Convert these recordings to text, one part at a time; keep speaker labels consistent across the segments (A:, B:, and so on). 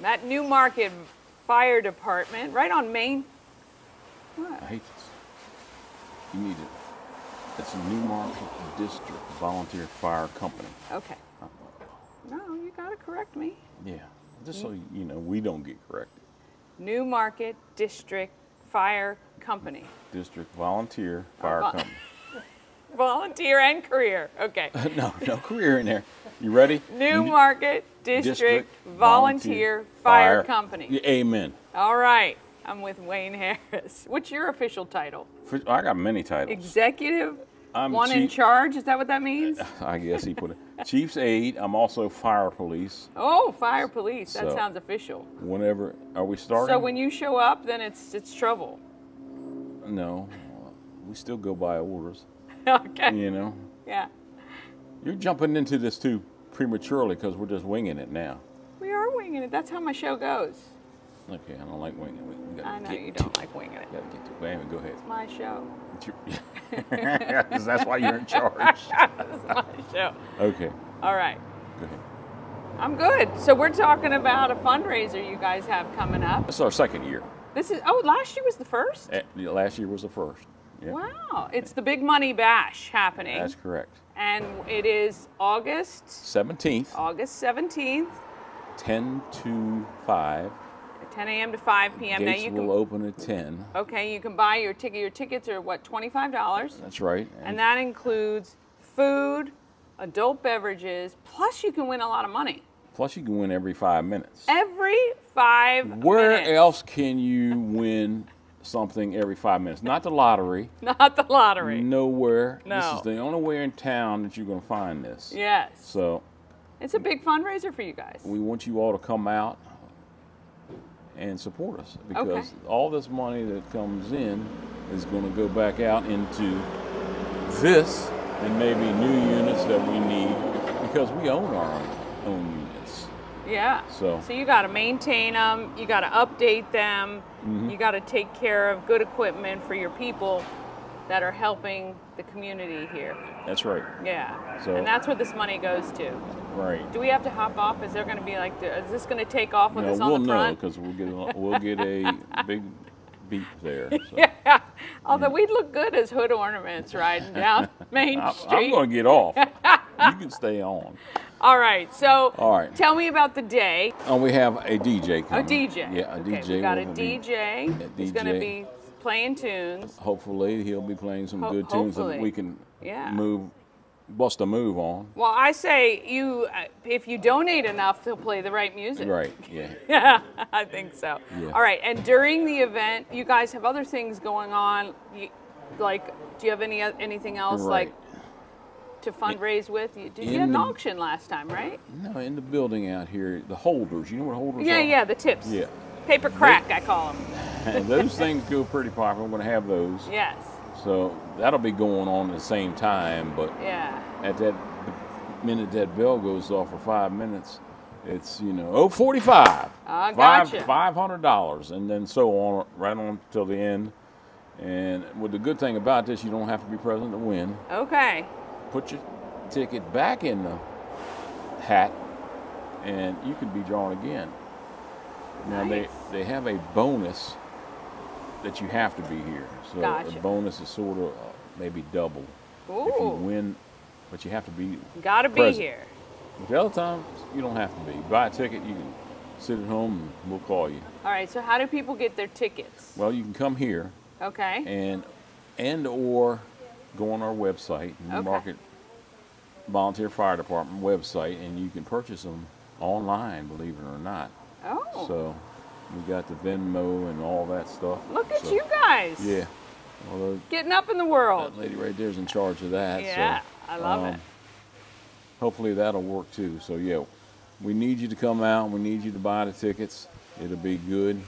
A: That New Market Fire Department, right on Main.
B: I hate this. You need it. It's a New Market District Volunteer Fire Company.
A: Okay. Uh-huh. No, you gotta correct me.
B: Yeah, just so mm. you know, we don't get corrected.
A: New Market District Fire Company.
B: District Volunteer Fire
A: vol-
B: Company.
A: Volunteer and career. Okay.
B: no, no career in there. You ready?
A: New Market District, Volunteer, Fire, Company.
B: Amen.
A: All right. I'm with Wayne Harris. What's your official title?
B: For- I got many titles.
A: Executive
B: I'm
A: one in charge? Is that what that means?
B: I guess he put it. Chief's aide. I'm also fire police.
A: Oh, fire police. That
B: So-
A: sounds official.
B: Whenever are we starting?
A: So when you show up, then it's it's trouble.
B: no, we still go by orders.
A: okay.
B: You know,
A: Yeah.
B: you're jumping into this too prematurely because we're just winging it now.
A: We are winging it. That's how my show goes.
B: Okay, I don't like winging it.
A: I know you
B: to-
A: don't like winging it.
B: Gotta get to. Wait, go ahead.
A: It's my show.
B: That's why you're in charge.
A: it's my show.
B: Okay,
A: All right.
B: go ahead.
A: I'm good. So we're talking about a fundraiser you guys have coming up.
B: This is our second year.
A: This is oh, last year was the first.
B: Eh, the Last year was the first.
A: Wow, it's the Big Money Bash happening,
B: that's correct.
A: and it is August
B: 17th,
A: August 17th,
B: 10 to 5.
A: 10 a.m. to 5 p.m. Now
B: Gates
A: you
B: will
A: can
B: open at 10.
A: okay, you can buy your ticket. Your tickets are what twenty five dollars,
B: That's right.
A: and that includes food, adult beverages, plus you can win a lot of money
B: plus, you can win every five minutes.
A: every five
B: Where
A: minutes.
B: else can you win something every five minutes? Not the lottery.
A: Not the lottery.
B: Nowhere.
A: No.
B: This is the only way in town that you're going to find this.
A: Yes,
B: So
A: it's a big fundraiser for you guys.
B: we want you all to come out and support us because
A: Okay.
B: all this money that comes in is going to go back out into this and maybe new units that we need because we own our own, own units.
A: Yeah.
B: So-
A: you got to maintain them. You got to update them.
B: Mm-hmm.
A: You got to take care of good equipment for your people that are helping the community here.
B: That's right.
A: Yeah.
B: So-
A: and that's what this money goes to.
B: Right.
A: Do we have to hop off? Is there going to be like, is this going to take off with
B: No,
A: us on
B: we'll
A: the
B: know
A: front?
B: because we'll get a, we'll get a big beep there. So.
A: Yeah. Although we'd look good as hood ornaments riding down Main Street.
B: I'm going to get off. You can stay on.
A: All right. So
B: All right.
A: tell me about the day.
B: Oh, we have a DJ coming. A.
A: DJ.
B: Yeah, a
A: okay,
B: DJ.
A: We got a
B: will be-
A: DJ He's going to be playing tunes.
B: Hopefully, he'll be playing some
A: Ho-
B: good tunes
A: hopefully.
B: that we can
A: Yeah.
B: move, bust a move on.
A: Well, I say you, uh, if you donate enough, they'll play the right music.
B: Right. Yeah.
A: Yeah, I think so.
B: Yeah.
A: All right, and during the event, you guys have other things going on. Like, do you have any anything else
B: Right.
A: like to fundraise with? You did you have an
B: the-
A: auction last time, right?
B: No, in the building out here, the holders. You know what holders
A: Yeah,
B: are?
A: yeah, the tips.
B: Yeah.
A: Paper crack, I call them.
B: Those things go pretty popular. We're going to have those.
A: Yes.
B: So that'll be going on at the same time. But
A: Yeah.
B: at that minute that bell goes off for five minutes, it's you know oh forty five.
A: Ah,
B: Five
A: gotcha.
B: five hundred dollars, and then so on right on till the end. And with the good thing about this, you don't have to be present to win.
A: Okay.
B: Put your ticket back in the hat, and you could be drawn again. Now
A: Nice.
B: they they have a bonus that you have to be here. So
A: Gotcha.
B: the bonus is sort of uh, maybe double if you win, but you have to be
A: Got to be here.
B: the other times, you don't have to be. Buy a ticket, you can sit at home and we'll call you.
A: All right. So how do people get their tickets?
B: Well, you can come here
A: Okay.
B: and and or go on our website, New
A: Okay.
B: Market Volunteer Fire Department website, and you can purchase them online, believe it or not.
A: Oh.
B: So we got the Venmo and all that stuff.
A: Look at
B: So,
A: you guys.
B: Yeah. Well,
A: Getting up in the world.
B: that lady right there is in charge of that.
A: Yeah,
B: so,
A: I love
B: um,
A: it.
B: hopefully that'll work too. So yeah, we need you to come out. We need you to buy the tickets. It'll be good,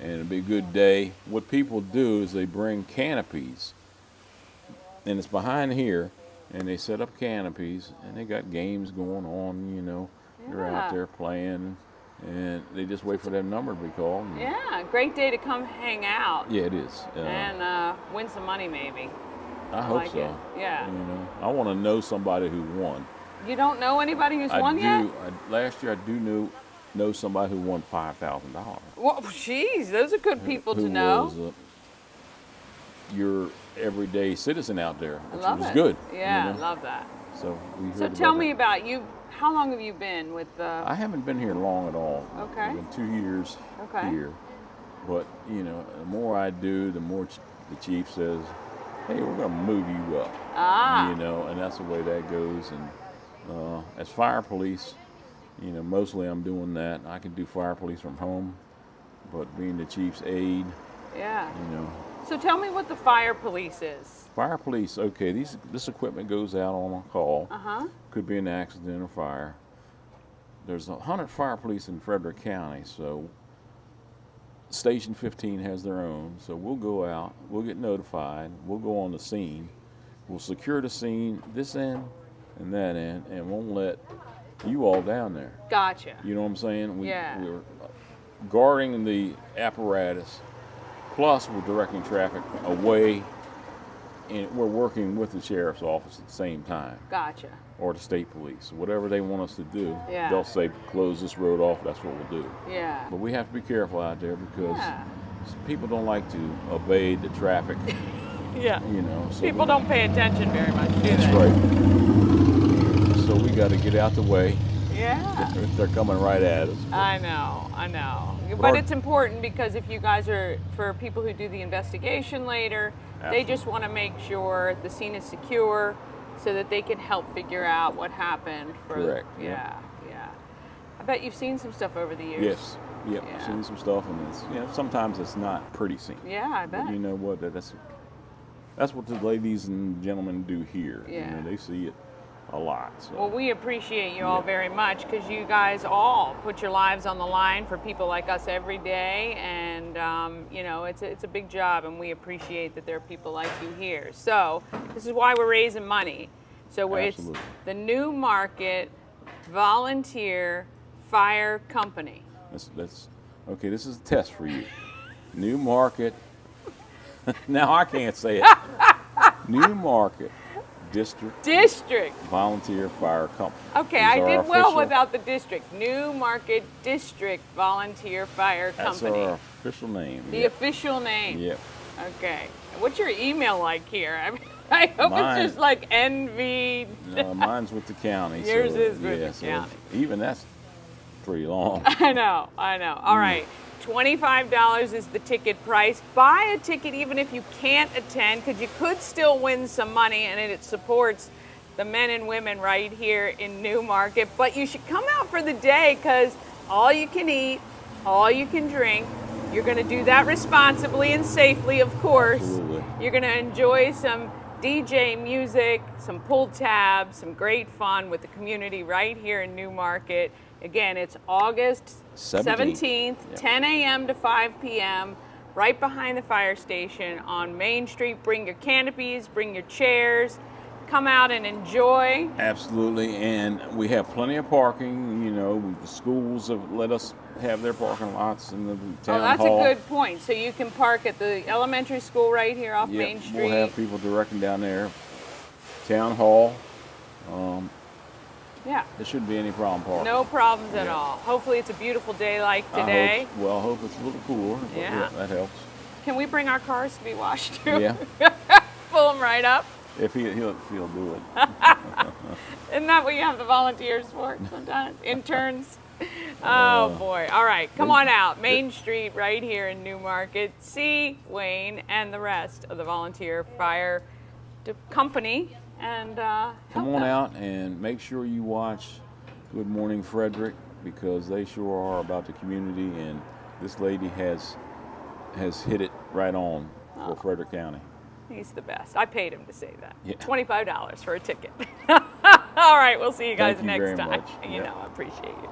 B: and it'll be a good day. What people do is they bring canopies, and it's behind here, and they set up canopies, and they got games going on. You know, they're out there playing, and they just wait for that number to be called.
A: Yeah, great day to come hang out
B: Yeah, it is. Uh,
A: and uh, win some money, maybe.
B: I hope
A: like
B: so.
A: it. Yeah.
B: You know, I want to know somebody who won.
A: You don't know anybody who's
B: I
A: won
B: do.
A: yet?
B: I, last year, I do know know somebody who won five thousand dollars.
A: Well, jeez, those are good people
B: who
A: to know.
B: was uh, your everyday citizen out there, which
A: love
B: was
A: it.
B: good. you
A: Yeah,
B: know?
A: love that.
B: So we
A: So tell
B: about
A: me
B: that.
A: about you. How long have you been with the?
B: I haven't been here long at all.
A: Okay.
B: It's been two years
A: Okay.
B: here. But, you know, the more I do, the more ch- the chief says, hey, we're going to move you up.
A: ah,
B: You know, and that's the way that goes. And uh, as fire police, you know, mostly I'm doing that. I can do fire police from home, but being the chief's aide,
A: yeah.
B: you know,
A: So tell me what the fire police is.
B: fire police, okay, these this equipment goes out on a call.
A: Uh huh.
B: could be an accident or fire. There's a hundred fire police in Frederick County, so Station 15 has their own. So we'll go out, we'll get notified, we'll go on the scene, we'll secure the scene, this end and that end, and won't let you all down there.
A: Gotcha.
B: You know what I'm saying? We,
A: Yeah.
B: We're guarding the apparatus, plus we're directing traffic away, and we're working with the sheriff's office at the same time
A: Gotcha.
B: or the state police, whatever they want us to do.
A: Yeah.
B: They'll say close this road off. That's what we'll do.
A: Yeah.
B: But we have to be careful out there because
A: Yeah.
B: people don't like to obey the traffic.
A: Yeah.
B: You know, so
A: People don't pay attention very much, do
B: That's
A: they?
B: right. So we got to get out the way.
A: Yeah.
B: They're coming right at us.
A: I know, I know.
B: But
A: But
B: our-
A: it's important because if you guys are, for people who do the investigation later, they just want to make sure the scene is secure so that they can help figure out what happened. For,
B: Correct,
A: Yeah,
B: yep.
A: yeah. I bet you've seen some stuff over the years.
B: Yes. Yep.
A: Yeah.
B: Seen some stuff, and it's you know sometimes it's not pretty scene.
A: Yeah, I bet.
B: But you know what? That, that's that's what the ladies and gentlemen do here. You
A: Yeah.
B: know, they see it a lot. So.
A: Well, we appreciate you all
B: Yeah.
A: very much because you guys all put your lives on the line for people like us every day, and um, you know it's a, it's a big job, and we appreciate that there are people like you here. So this is why we're raising money. So we're, it's the New Market Volunteer Fire Company.
B: That's, that's okay. This is a test for you. New Market. now I can't say it. New Market District
A: District.
B: Volunteer Fire Company.
A: Okay,
B: is
A: I did well without the district. New Market District Volunteer Fire
B: That's
A: Company.
B: That's our official name.
A: the
B: yep.
A: official name.
B: Yep.
A: Okay. What's your email like here? I, mean, I hope
B: Mine-
A: it's just like NV.
B: No, mine's with the county.
A: Yours
B: so,
A: is with
B: yeah,
A: the
B: so
A: county.
B: Even that's pretty long.
A: I know, I know. All mm. right. $25 is the ticket price. Buy a ticket even if you can't attend because you could still win some money and it supports the men and women right here in New Market. But you should come out for the day because all you can eat, all you can drink. You're going to do that responsibly and safely, of course.
B: Absolutely.
A: You're going to enjoy some DJ music, some pull tabs, some great fun with the community right here in New Market. Again, it's August
B: 17th.
A: 17th,
B: Yep.
A: 10 a.m. to 5 p.m., right behind the fire station on Main Street. Bring your canopies, bring your chairs, come out and enjoy.
B: Absolutely, and we have plenty of parking. You know, the schools have let us have their parking lots in the town
A: oh, that's
B: hall.
A: a good point. So you can park at the elementary school right here off
B: Yep,
A: Main Street.
B: We'll have people directing down there. Town hall. Um,
A: yeah.
B: there shouldn't be any problem parking.
A: No problems at all. Hopefully, it's a beautiful day like
B: I hope-
A: today.
B: well, I hope it's a little cooler.
A: Yeah.
B: yeah. that helps.
A: Can we bring our cars to be washed too?
B: Yeah.
A: Pull them right up.
B: If he, he'll, he'll do it.
A: Isn't that what you have the volunteers for sometimes? Interns? Uh, oh boy. All right, come on out. Main Street right here in New Market. See Wayne and the rest of the volunteer fire company and uh,
B: Come on
A: them.
B: out and make sure you watch Good Morning Frederick because they sure are about the community and this lady has has hit it right on
A: Oh.
B: for Frederick County.
A: He's the best. I paid him to say that.
B: Yeah.
A: $25 for a ticket. All right, we'll see you guys
B: you
A: next time.
B: much.
A: You
B: Yep.
A: know, I appreciate you.